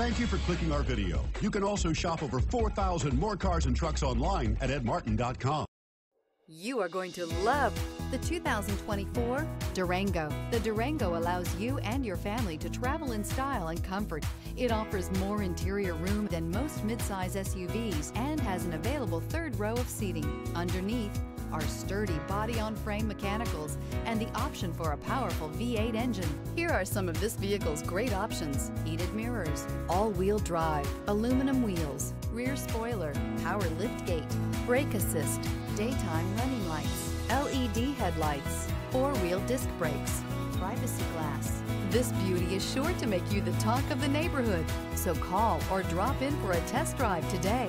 Thank you for clicking our video. You can also shop over 4,000 more cars and trucks online at edmartin.com. You are going to love the 2024 Durango. The Durango allows you and your family to travel in style and comfort. It offers more interior room than most midsize SUVs and has an available third row of seating. Underneath are sturdy body-on-frame mechanicals and the option for a powerful V8 engine. Here are some of this vehicle's great options. Heated mirrors, all-wheel drive, aluminum wheels, rear spoiler, power lift gate, brake assist, daytime running lights, LED headlights, four-wheel disc brakes, privacy glass. This beauty is sure to make you the talk of the neighborhood. So call or drop in for a test drive today.